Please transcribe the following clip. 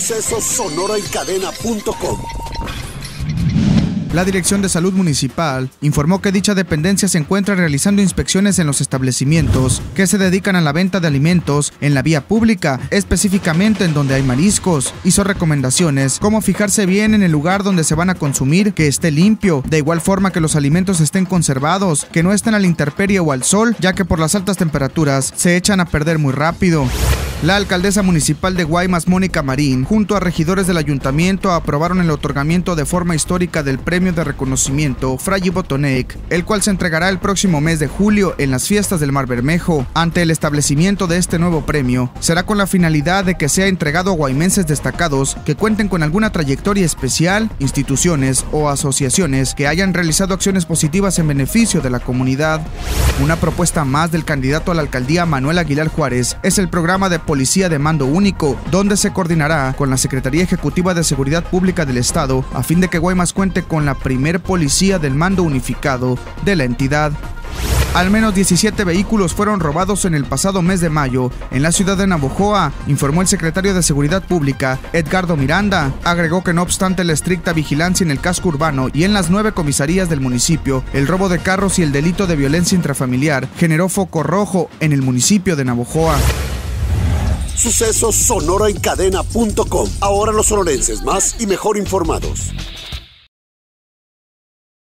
Sucesos. La Dirección de Salud Municipal informó que dicha dependencia se encuentra realizando inspecciones en los establecimientos que se dedican a la venta de alimentos en la vía pública, específicamente en donde hay mariscos. Hizo recomendaciones como fijarse bien en el lugar donde se van a consumir, que esté limpio, de igual forma que los alimentos estén conservados, que no estén a la intemperie o al sol, ya que por las altas temperaturas se echan a perder muy rápido. La alcaldesa municipal de Guaymas, Mónica Marín, junto a regidores del ayuntamiento, aprobaron el otorgamiento de forma histórica del premio de reconocimiento Fray Botonec, el cual se entregará el próximo mes de julio en las fiestas del Mar Bermejo. Ante el establecimiento de este nuevo premio, será con la finalidad de que sea entregado a guaymenses destacados que cuenten con alguna trayectoria especial, instituciones o asociaciones que hayan realizado acciones positivas en beneficio de la comunidad. Una propuesta más del candidato a la alcaldía Manuel Aguilar Juárez es el programa de Policía de Mando Único, donde se coordinará con la Secretaría Ejecutiva de Seguridad Pública del Estado a fin de que Guaymas cuente con la primer policía del mando unificado de la entidad. Al menos 17 vehículos fueron robados en el pasado mes de mayo en la ciudad de Navojoa, informó el secretario de Seguridad Pública, Edgardo Miranda. Agregó que no obstante la estricta vigilancia en el casco urbano y en las nueve comisarías del municipio, el robo de carros y el delito de violencia intrafamiliar generó foco rojo en el municipio de Navojoa. Sucesos Sonora en Cadena.com. Ahora los sonorenses más y mejor informados.